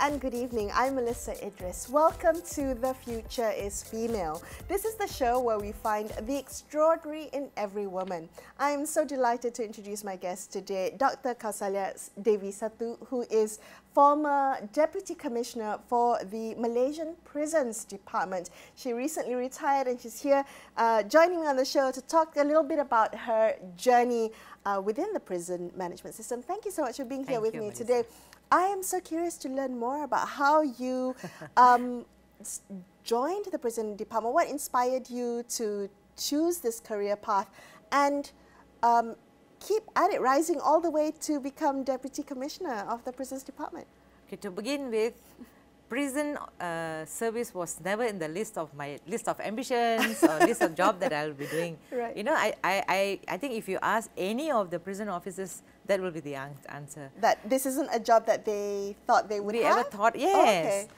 and good evening. I'm Melisa Idris. Welcome to The Future is Female. This is the show where we find the extraordinary in every woman. I am so delighted to introduce my guest today, Dr. Kausalya Devi Sathoo, who is former Deputy Commissioner for the Malaysian Prisons Department. She recently retired and she's here uh, joining me on the show to talk a little bit about her journey uh, within the prison management system. Thank you so much for being here with you, me Melisa. today. I am so curious to learn more about how you um, joined the prison department. What inspired you to choose this career path and um, keep at it, rising all the way to become deputy commissioner of the prisons department? Okay, to begin with, prison uh, service was never in the list of my list of ambitions or list of job that I'll be doing. Right. You know, I, I, I, I think if you ask any of the prison officers, that will be the an- answer. That this isn't a job that they thought they would we have. ever thought, Oh, yes. okay.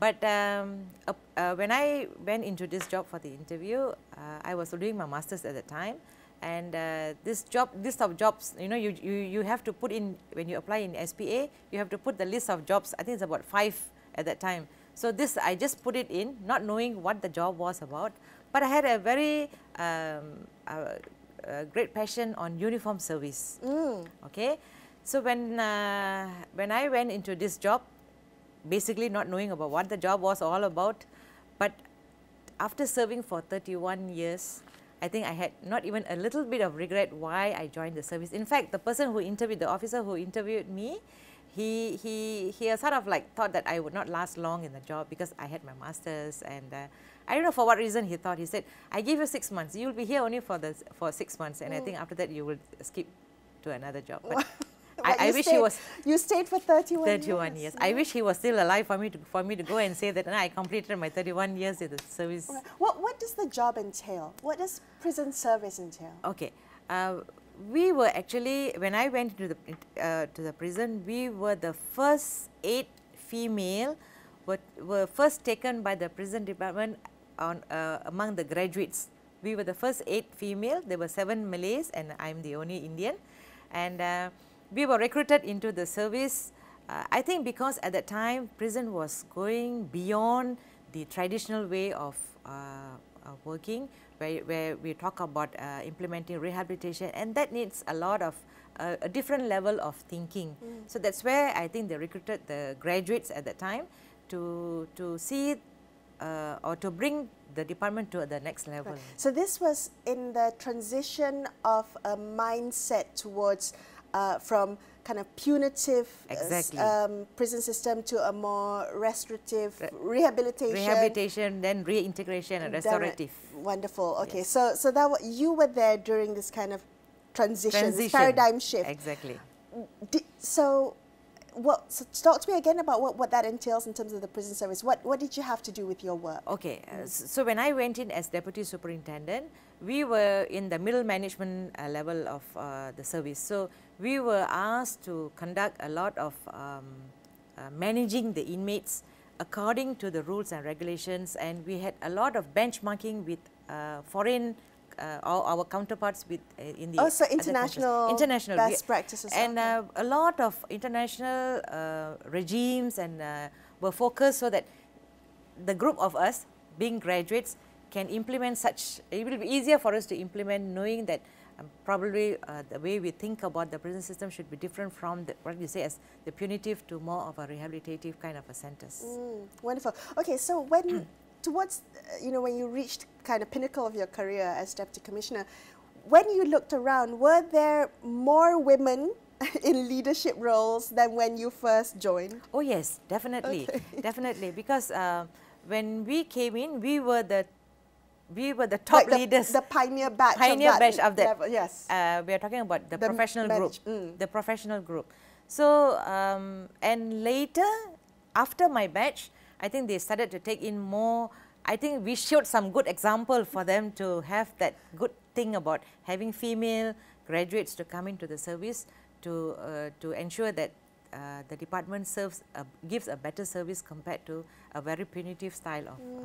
But um, uh, uh, when I went into this job for the interview, uh, I was doing my master's at the time. And uh, this job, list of jobs, you know, you, you, you have to put in, when you apply in SPA, you have to put the list of jobs, I think it's about five at that time. So this, I just put it in, not knowing what the job was about. But I had a very um, uh, uh, great passion on uniform service. Mm. Okay, so when uh, when I went into this job, basically not knowing about what the job was all about, but after serving for 31 years, I think I had not even a little bit of regret why I joined the service. In fact, the person who interviewed, the officer who interviewed me, he he he sort of like thought that I would not last long in the job because I had my masters and uh, I don't know for what reason he thought. He said, "I give you six months. You will be here only for the for six months, and I think after that you will skip to another job." But But I, I you wish stayed, he was You stayed for 31 31 years. years. I wish he was still alive for me to for me to go and say that "No, I completed my 31 years in the service. Right. What, what does the job entail? What does prison service entail? Okay. Uh, we were actually when I went into the uh, to the prison, we were the first eight female were were first taken by the prison department on uh, among the graduates. We were the first eight female. There were seven Malays and I'm the only Indian, and uh, we were recruited into the service. Uh, I think because at that time prison was going beyond the traditional way of uh, uh, working where, where we talk about uh, implementing rehabilitation and that needs a lot of uh, a different level of thinking. So that's where I think they recruited the graduates at that time to, to see uh, or to bring the department to the next level. So this was in the transition of a mindset towards uh, from kind of punitive uh, Exactly. um, prison system to a more restorative Re- rehabilitation. Rehabilitation, then reintegration and restorative. Wonderful. Okay, Yes. so so that you were there during this kind of transition, Transition. paradigm shift. Exactly. Di- so, what? So talk to me again about what, what that entails in terms of the prison service. What what did you have to do with your work? Okay, uh, so when I went in as deputy superintendent, we were in the middle management uh, level of uh, the service. So we were asked to conduct a lot of um, uh, managing the inmates according to the rules and regulations, and we had a lot of benchmarking with uh, foreign. Uh, our, our counterparts with uh, in the Oh, so international international best practices, and uh, a lot of international uh, regimes and uh, were focused so that the group of us being graduates can implement such it will be easier for us to implement knowing that um, probably uh, the way we think about the prison system should be different from the, what you say as the punitive to more of a rehabilitative kind of a sentence. Mm, wonderful. Okay, so when towards uh, you know when you reached kind of pinnacle of your career as deputy commissioner, when you looked around, were there more women in leadership roles than when you first joined? Oh yes, definitely, Okay. definitely. Because uh, when we came in, we were the we were the top Like the, leaders. the pioneer batch. pioneer of that batch of that. level, Yes. Uh, we are talking about the, The professional group. mm. The professional group. So um, and later, after my batch, I think they started to take in more. I think we showed some good example for them to have that good thing about having female graduates to come into the service to uh, to ensure that uh, the department serves gives a better service compared to a very punitive style of. Uh,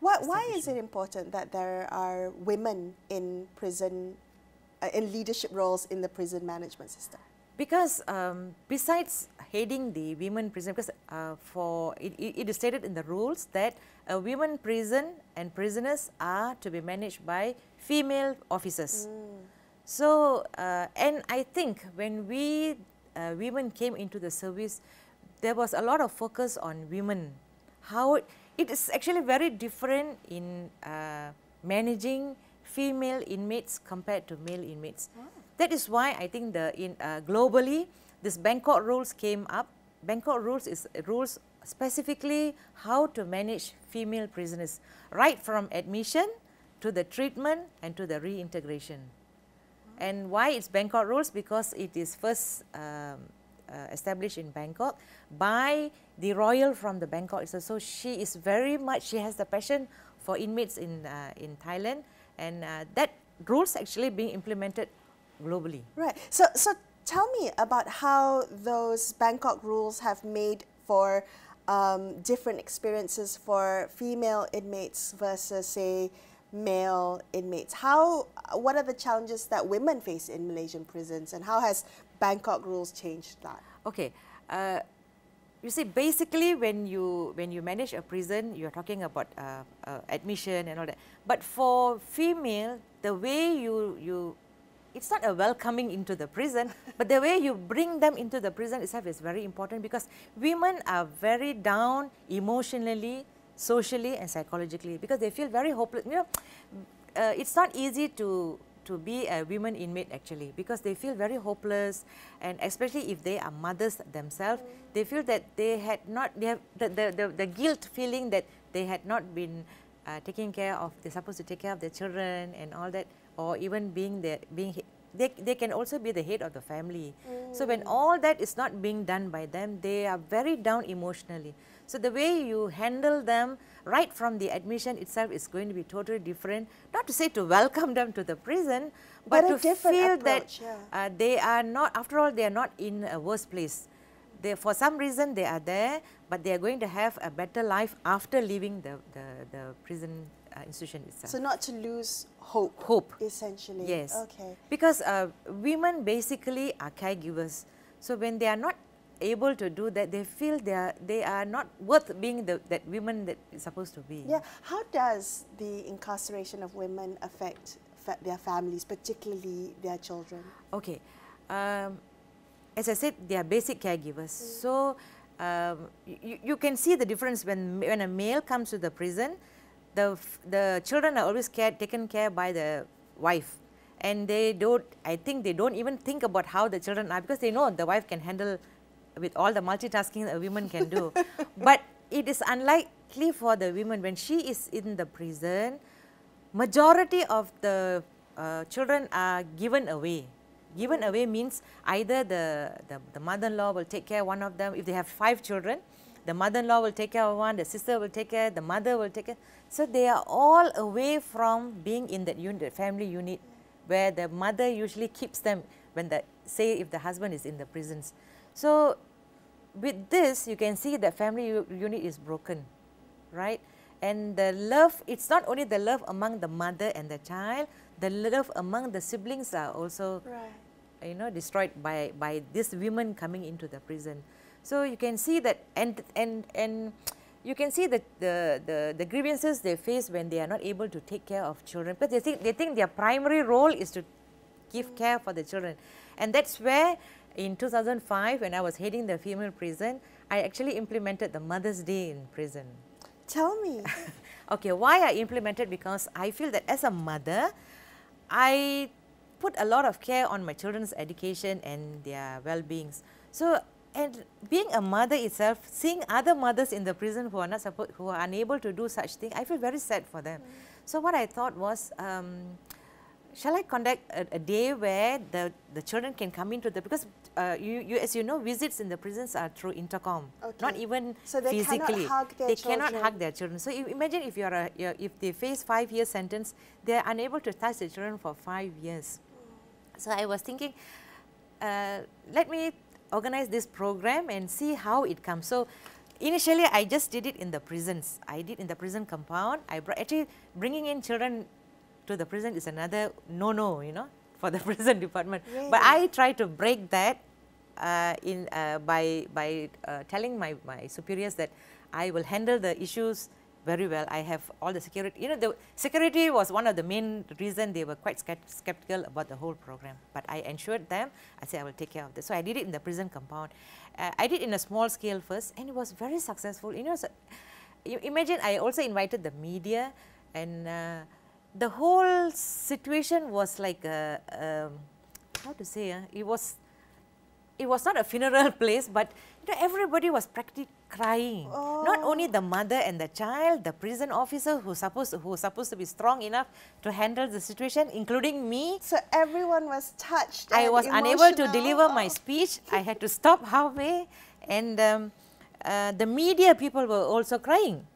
Why, why is it important that there are women in prison, uh, in leadership roles in the prison management system? Because um, besides heading the women prison, because uh, for it, it is stated in the rules that a women prison and prisoners are to be managed by female officers. Mm. So, uh, and I think when we uh, women came into the service, there was a lot of focus on women. How it, is actually very different in uh, managing female inmates compared to male inmates. Oh. That is why I think the in uh, globally this Bangkok rules came up. Bangkok rules is rules specifically how to manage female prisoners right from admission to the treatment and to the reintegration. Oh. And why it's Bangkok rules? Because it is first um, established in Bangkok by the royal from the Bangkok. So she is very much, she has the passion for inmates in, uh, in Thailand and uh, that rules actually being implemented globally. Right. So, so tell me about how those Bangkok rules have made for um, different experiences for female inmates versus, say, male inmates. How, what are the challenges that women face in Malaysian prisons and how has Bangkok rules changed that? Okay. Uh, you see, basically, when you when you manage a prison, you are talking about uh, uh, admission and all that. But for female, the way you you, it's not a welcoming into the prison, but the way you bring them into the prison itself is very important because women are very down emotionally, socially, and psychologically because they feel very hopeless. You know, uh, it's not easy to to be a women inmate actually because they feel very hopeless and especially if they are mothers themselves, mm. they feel that they had not, they have the, the, the, the guilt feeling that they had not been uh, taking care of, they're supposed to take care of their children and all that or even being the, being, they, they can also be the head of the family. Mm. So when all that is not being done by them, they are very down emotionally. So the way you handle them right from the admission itself is going to be totally different. Not to say to welcome them to the prison, but, but to feel approach, that yeah. uh, they are not, after all, they are not in a worse place. They, for some reason, they are there, but they are going to have a better life after leaving the, the, the prison uh, institution itself. So not to lose hope. Hope. Essentially. Yes. Okay. Because uh, women basically are caregivers. So when they are not able to do that, they feel they are, they are not worth being the, that women that is supposed to be. Yeah. How does the incarceration of women affect fa their families, particularly their children? Okay. Um, as I said, they are basic caregivers. Mm. So um, you, you can see the difference when, when a male comes to the prison, the, the children are always care, taken care by the wife and they don't, I think they don't even think about how the children are because they know the wife can handle with all the multitasking a woman can do. but it is unlikely for the women when she is in the prison, majority of the uh, children are given away. Given away means either the, the, the mother-in-law will take care of one of them. If they have five children, the mother-in-law will take care of one, the sister will take care, the mother will take care. So they are all away from being in that unit, family unit, where the mother usually keeps them when the, say if the husband is in the prisons. So with this, you can see the family unit is broken, right? And the love, it's not only the love among the mother and the child, the love among the siblings are also, right. you know, destroyed by, by this women coming into the prison. So you can see that, and, and, and you can see that the, the, the grievances they face when they are not able to take care of children, because they think, they think their primary role is to give care for the children. And that's where in 2005, when I was heading the female prison, I actually implemented the Mother's Day in prison. Tell me. okay, why I implemented? Because I feel that as a mother, I put a lot of care on my children's education and their well-beings. So, and being a mother itself, seeing other mothers in the prison who are not supposed, who are unable to do such thing, I feel very sad for them. Mm. So what I thought was, um, shall I conduct a, a, day where the, the children can come into the, because uh, you, you, as you know, visits in the prisons are through intercom, okay. not even so they physically. Cannot hug their they children. cannot hug their children. So imagine if you're, a, you're, if they face five year sentence, they're unable to touch their children for five years. So I was thinking, uh, let me organize this program and see how it comes. So initially I just did it in the prisons. I did in the prison compound. I brought, actually bringing in children to the prison is another no-no, you know, for the prison department. Really? But I try to break that uh, in uh, by by uh, telling my my superiors that I will handle the issues very well. I have all the security. You know, the security was one of the main reason they were quite skeptical about the whole program. But I ensured them. I said I will take care of this. So I did it in the prison compound. Uh, I did in a small scale first, and it was very successful. You know, so, you imagine I also invited the media, and uh, the whole situation was like a, um, how to say, uh, it was it was not a funeral place, but everybody was practically crying. Oh. Not only the mother and the child, the prison officer who supposed who was supposed to be strong enough to handle the situation, including me. So everyone was touched. I was emotional. unable to deliver my speech. I had to stop halfway, and um, uh, the media people were also crying.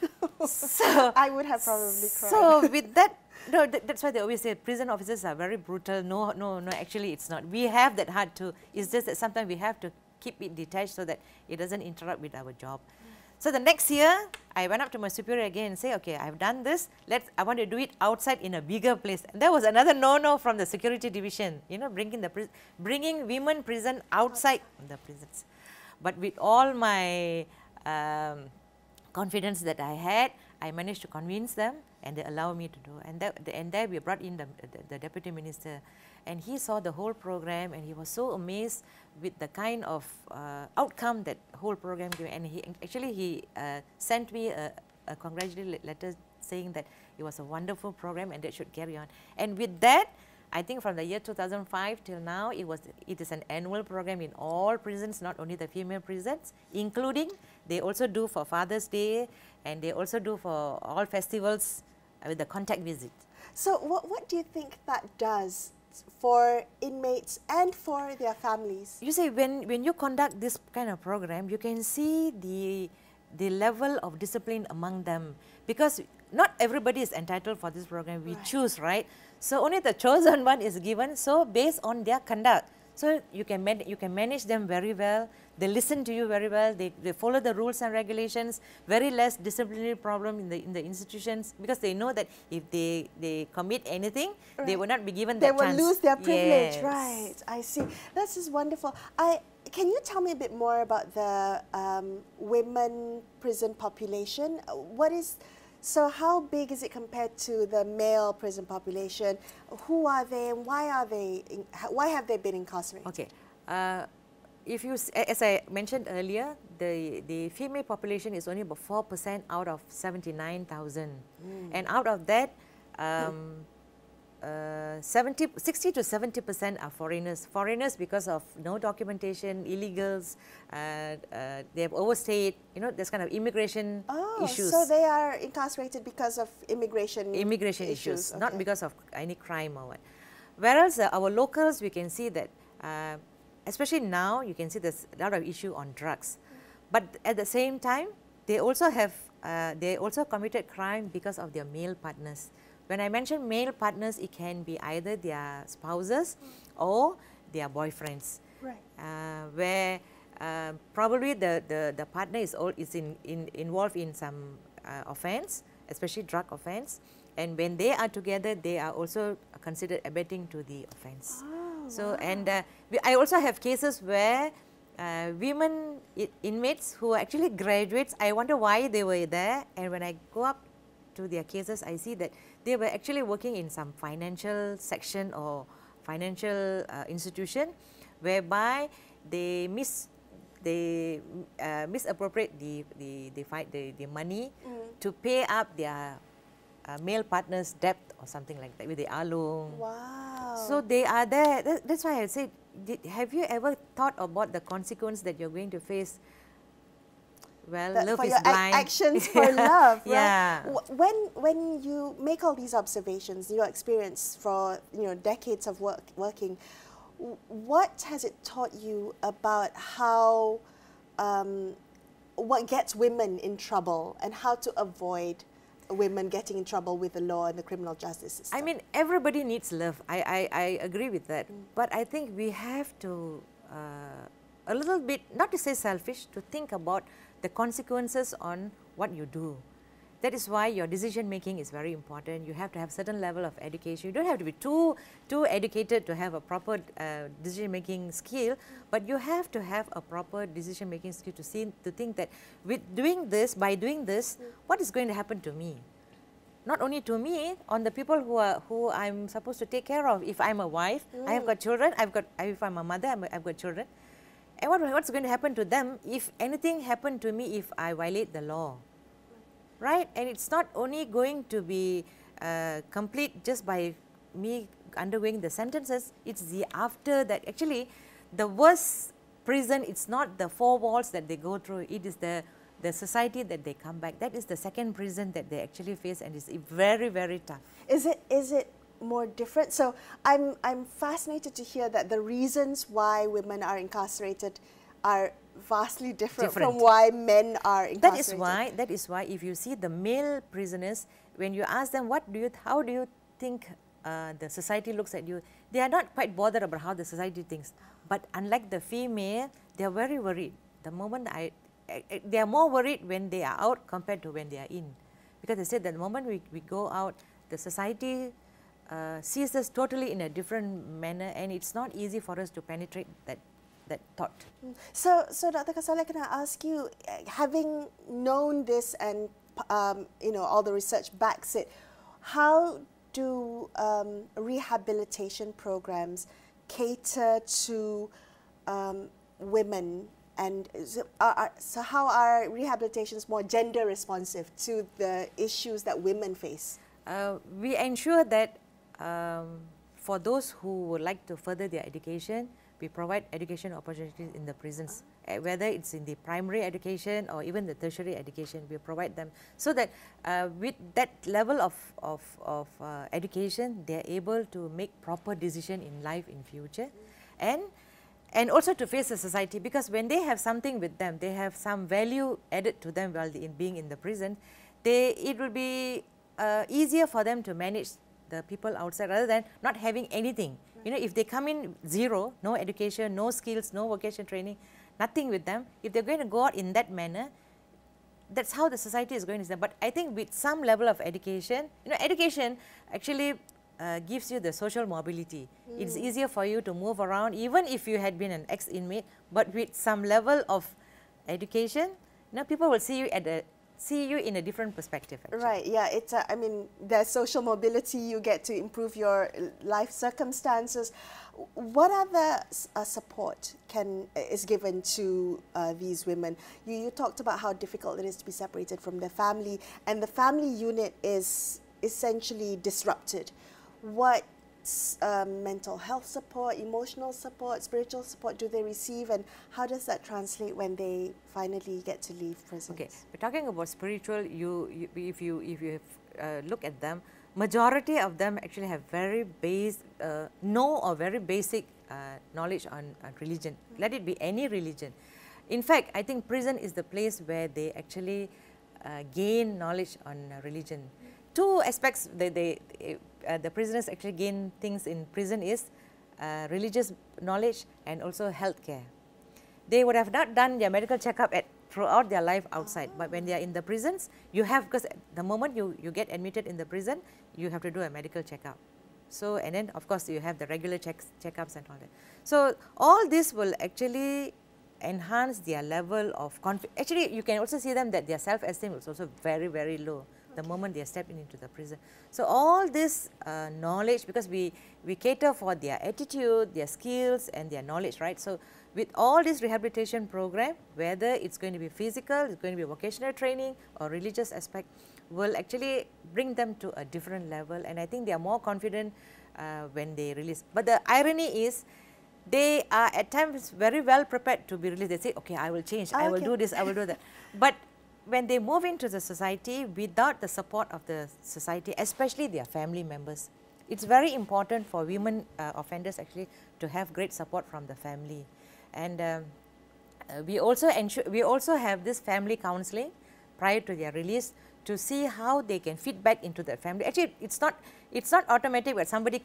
so I would have probably cried. So with that no, that, that's why they always say prison officers are very brutal. No, no, no, actually it's not. We have that heart too. It's just that sometimes we have to keep it detached so that it doesn't interrupt with our job. So the next year, I went up to my superior again and say, okay, I've done this. Let's, I want to do it outside in a bigger place. And there was another no-no from the security division, you know, bringing the bringing women prison outside the prisons. But with all my um, confidence that I had, I managed to convince them and they allow me to do. And, that, and there we brought in the, the, the, deputy minister and he saw the whole program and he was so amazed with the kind of uh, outcome that whole program gave. And he actually he uh, sent me a, a congratulatory letter saying that it was a wonderful program and that should carry on. And with that, I think from the year 2005 till now, it was it is an annual program in all prisons, not only the female prisons, including they also do for Father's Day and they also do for all festivals with the contact visit. So what, what do you think that does for inmates and for their families? You see, when, when you conduct this kind of program, you can see the, the level of discipline among them because not everybody is entitled for this program. We right. choose, right? So only the chosen one is given. So based on their conduct, so you can you can manage them very well. They listen to you very well. They, they follow the rules and regulations. Very less disciplinary problem in the in the institutions because they know that if they they commit anything, right. they will not be given they that chance. They will lose their privilege. Yes. Right. I see. This is wonderful. I can you tell me a bit more about the um, women prison population? What is so how big is it compared to the male prison population? Who are they and why are they, why have they been incarcerated? Okay. Uh, if you, as I mentioned earlier, the, the female population is only about 4% out of 79,000. Mm. And out of that, um, uh, 70, 60 to 70 percent are foreigners. Foreigners because of no documentation, illegals, uh, uh, they have overstayed, you know, there's kind of immigration oh, issues. so they are incarcerated because of immigration Immigration issues, issues okay. not because of any crime or what. Whereas uh, our locals, we can see that, uh, especially now, you can see there's a lot of issue on drugs. But at the same time, they also have, uh, they also committed crime because of their male partners. When I mention male partners, it can be either their spouses or their boyfriends. Right. Uh, where uh, probably the, the, the partner is, all, is in, in, involved in some uh, offense, especially drug offense. And when they are together, they are also considered abetting to the offense. Oh, so, wow. and uh, I also have cases where uh, women inmates who are actually graduates, I wonder why they were there. And when I go up to their cases, I see that they were actually working in some financial section or financial uh, institution whereby they miss they uh, misappropriate the the the, fight, the, the money mm. to pay up their uh, male partner's debt or something like that with the alung. Wow. So they are there. That, that's why I said, did, have you ever thought about the consequence that you're going to face well, that love for is your blind. actions for love. yeah. When when you make all these observations, your experience for you know decades of work working, what has it taught you about how um, what gets women in trouble and how to avoid women getting in trouble with the law and the criminal justice system? I mean, everybody needs love. I, I, I agree with that. Mm. But I think we have to, uh, a little bit, not to say selfish, to think about the consequences on what you do. That is why your decision making is very important. You have to have certain level of education. You don't have to be too too educated to have a proper uh, decision making skill, but you have to have a proper decision making skill to see to think that with doing this, by doing this, what is going to happen to me? Not only to me, on the people who are who I'm supposed to take care of. If I'm a wife, I have got children. I've got if I'm a mother, I'm, I've got children. And what, what's going to happen to them if anything happened to me if I violate the law? right? And it's not only going to be uh, complete just by me undergoing the sentences, it's the after that actually the worst prison, it's not the four walls that they go through, it is the, the society that they come back. That is the second prison that they actually face and it's very, very tough. Is it, is it more different? So I'm, I'm fascinated to hear that the reasons why women are incarcerated are vastly different, different, from why men are incarcerated. That is why, that is why if you see the male prisoners, when you ask them what do you, how do you think uh, the society looks at you, they are not quite bothered about how the society thinks. But unlike the female, they are very worried. The moment I, they are more worried when they are out compared to when they are in. Because they said that the moment we, we go out, the society uh, sees us totally in a different manner and it's not easy for us to penetrate that that thought. Mm. So, so Dr. Kausalya, can I ask you, having known this and um, you know all the research backs it, how do um, rehabilitation programs cater to um, women and so, are, so how are rehabilitations more gender responsive to the issues that women face? Uh, we ensure that um, for those who would like to further their education, we provide education opportunities in the prisons, uh, whether it's in the primary education or even the tertiary education, we provide them so that uh, with that level of, of, of uh, education, they are able to make proper decision in life in future. And and also to face the society because when they have something with them, they have some value added to them while in being in the prison, they, it will be uh, easier for them to manage the people outside rather than not having anything. You know, if they come in zero, no education, no skills, no vocation training, nothing with them, if they're going to go out in that manner, that's how the society is going to stand. But I think with some level of education, you know, education actually uh, gives you the social mobility. Mm. It's easier for you to move around, even if you had been an ex-inmate, but with some level of education, you know, people will see you at a see you in a different perspective. Actually. Right, yeah, it's, I mean, there's social mobility, you get to improve your life circumstances. What other uh, support can is given to uh, these women? You, you talked about how difficult it is to be separated from their family, and the family unit is essentially disrupted. What um, mental health support, emotional support, spiritual support do they receive, and how does that translate when they finally get to leave prison? Okay, we're talking about spiritual. You, you if you if you uh, look at them, majority of them actually have very base, uh, no or very basic uh, knowledge on, on religion. Mm -hmm. Let it be any religion. In fact, I think prison is the place where they actually uh, gain knowledge on religion. Two aspects they, they uh, the prisoners actually gain things in prison is uh, religious knowledge and also healthcare. They would have not done their medical checkup at throughout their life outside, but when they are in the prisons, you have because the moment you you get admitted in the prison, you have to do a medical checkup. So and then of course you have the regular checks checkups and all that. So all this will actually enhance their level of confidence. Actually, you can also see them that their self-esteem is also very very low the moment they are stepping into the prison. So all this uh, knowledge, because we, we cater for their attitude, their skills and their knowledge, right. So with all this rehabilitation program, whether it's going to be physical, it's going to be vocational training or religious aspect, will actually bring them to a different level and I think they are more confident uh, when they release. But the irony is, they are at times very well prepared to be released. They say, okay, I will change, okay. I will do this, I will do that. But when they move into the society without the support of the society, especially their family members, it's very important for women uh, offenders actually to have great support from the family. And um, uh, we also ensure, we also have this family counseling prior to their release to see how they can fit back into the family. Actually, it's not, it's not automatic where somebody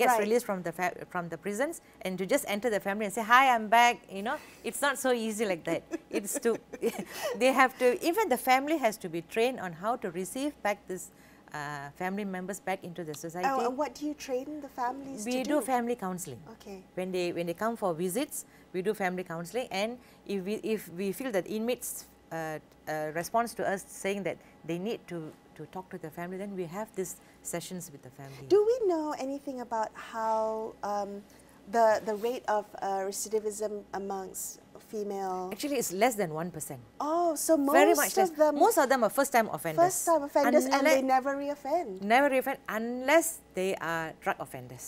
gets Right. released from the from the prisons and to just enter the family and say hi I'm back you know it's not so easy like that. It's to they have to even the family has to be trained on how to receive back this uh, family members back into the society. Oh, and what do you train the families we to do family counseling. Okay. when they when they come for visits we do family counseling. And if we if we feel that inmates uh, uh, response to us saying that they need to to talk to the family then we have these sessions with the family Do we know anything about how um, the the rate of uh, recidivism amongst female? actually it's less than 1% Oh, so most very much less of them most of them are first time offenders first time offenders and they never reoffend. never reoffend unless they are drug offenders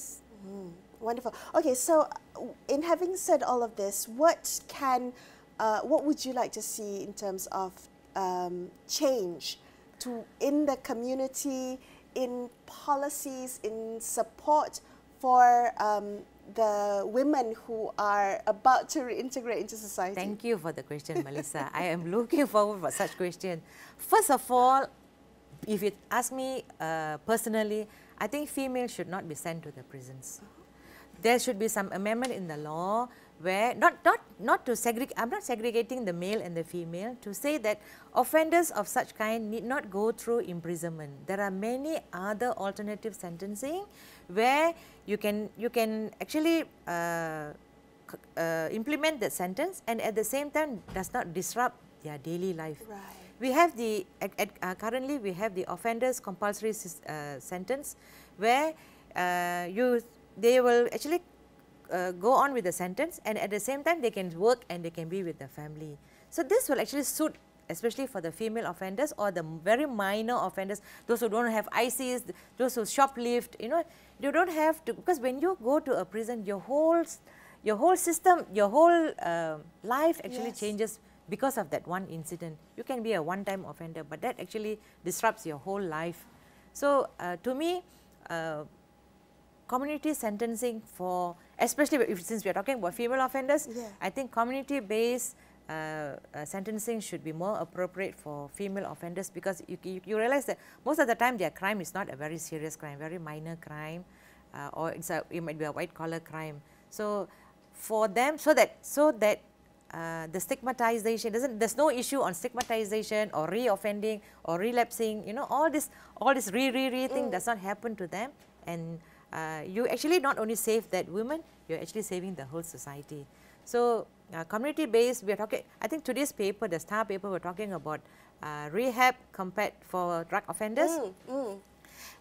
Wonderful. Okay, so uh, in having said all of this, what can, uh, what would you like to see in terms of um, change to in the community, in policies, in support for um, the women who are about to reintegrate into society? Thank you for the question, Melisa. I am looking forward for such question. First of all, if you ask me uh, personally, I think females should not be sent to the prisons. There should be some amendment in the law where not not not to segregate. I'm not segregating the male and the female to say that offenders of such kind need not go through imprisonment. There are many other alternative sentencing where you can you can actually. Uh, uh, implement that sentence and at the same time does not disrupt their daily life. Right. We have the at, at, uh, currently we have the offenders compulsory uh, sentence where uh, you they will actually uh, go on with the sentence and at the same time they can work and they can be with the family. So this will actually suit especially for the female offenders or the very minor offenders, those who don't have ICs, those who shoplift, you know, you don't have to, because when you go to a prison, your whole, your whole system, your whole uh, life actually Yes. changes because of that one incident. You can be a one-time offender, but that actually disrupts your whole life. So uh, to me, uh, community sentencing for, especially if, since we are talking about female offenders, Yeah. I think community-based uh, uh, sentencing should be more appropriate for female offenders because you, you, you realize that most of the time their crime is not a very serious crime, very minor crime, uh, or it's a, it might be a white collar crime. So for them, so that so that uh, the stigmatization doesn't there's no issue on stigmatization or reoffending or relapsing you know all this all this re re re thing does not happen to them and uh, you actually not only save that woman you're actually saving the whole society so uh, community based we're talking i think today's paper the star paper we're talking about uh, rehab compared for drug offenders Mm, mm.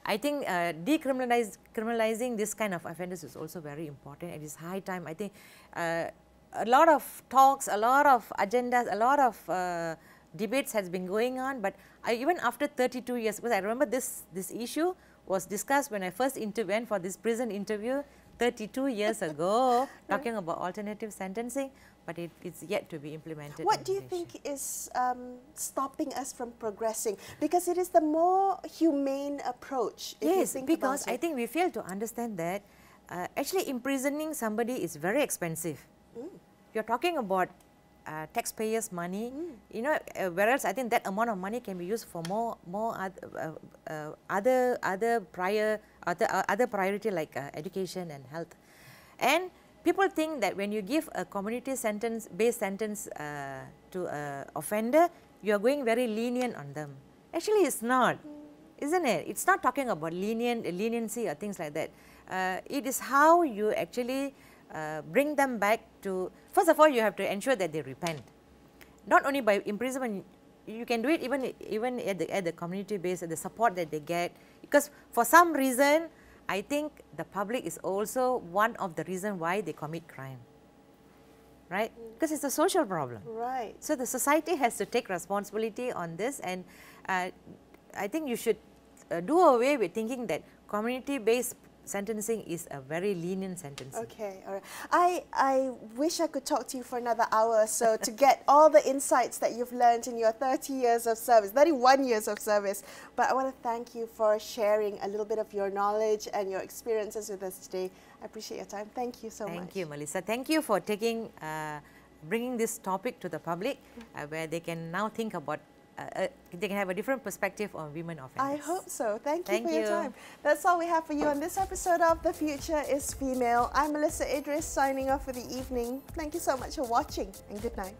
I think uh, decriminalize, criminalizing this kind of offenders is also very important. It is high time. I think uh, a lot of talks, a lot of agendas, a lot of uh, debates has been going on. But I, even after 32 years, because I remember this this issue was discussed when I first went for this prison interview 32 years ago, talking about alternative sentencing. But it, it's yet to be implemented. What do you think is um, stopping us from progressing? Because it is the more humane approach. If you Yes, think because I think we fail to understand that uh, actually imprisoning somebody is very expensive. You're talking about uh, taxpayers' money, you know, uh, whereas I think that amount of money can be used for more, more other, uh, uh, other, other prior, other, uh, other priority like uh, education and health. And people think that when you give a community sentence, based sentence uh, to a offender, you are going very lenient on them. Actually, it's not isn't it? It's not talking about lenient leniency or things like that. Uh, it is how you actually uh, bring them back to. First of all, you have to ensure that they repent. Not only by imprisonment, you can do it even even at the at the community base, at the support that they get. Because for some reason, I think the public is also one of the reason why they commit crime. Right? Because it's a social problem. Right. So the society has to take responsibility on this, and uh, I think you should uh, do away with thinking that community-based sentencing is a very lenient sentencing. Okay, all right. I, I wish I could talk to you for another hour or so to get all the insights that you've learned in your 30 years of service, 31 years of service. But I want to thank you for sharing a little bit of your knowledge and your experiences with us today. I appreciate your time. Thank you so much. Thank you, Melisa. Thank you for taking, uh, bringing this topic to the public, uh, where they can now think about uh, they can have a different perspective on women offenders. I hope so. Thank you Thank for your time. That's all we have for you on this episode of The Future is Female. I'm Melisa Idris signing off for the evening. Thank you so much for watching and good night.